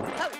Oh!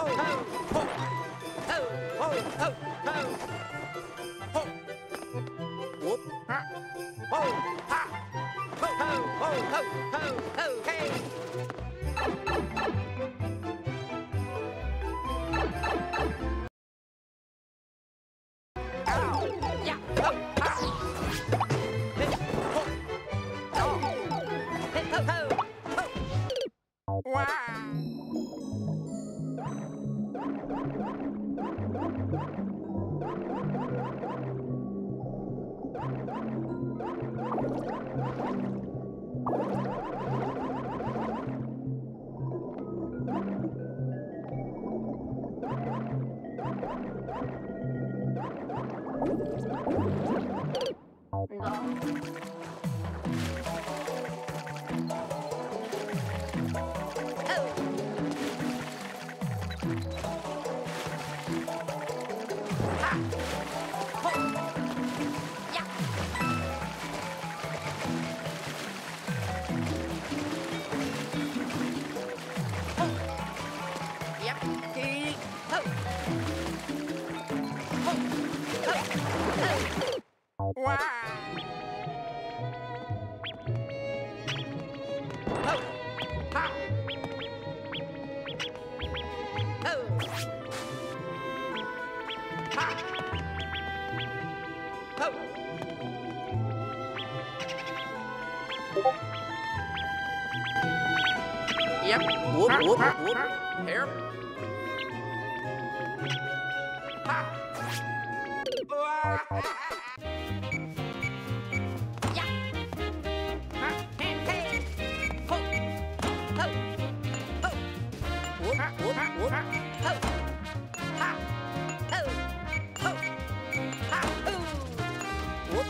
ho, ho, ho, ho, hey. Wow! Yep. Whoop, whoop, whoop. Here. Whoop, whoop, whoop. Ho! Ha! Ho!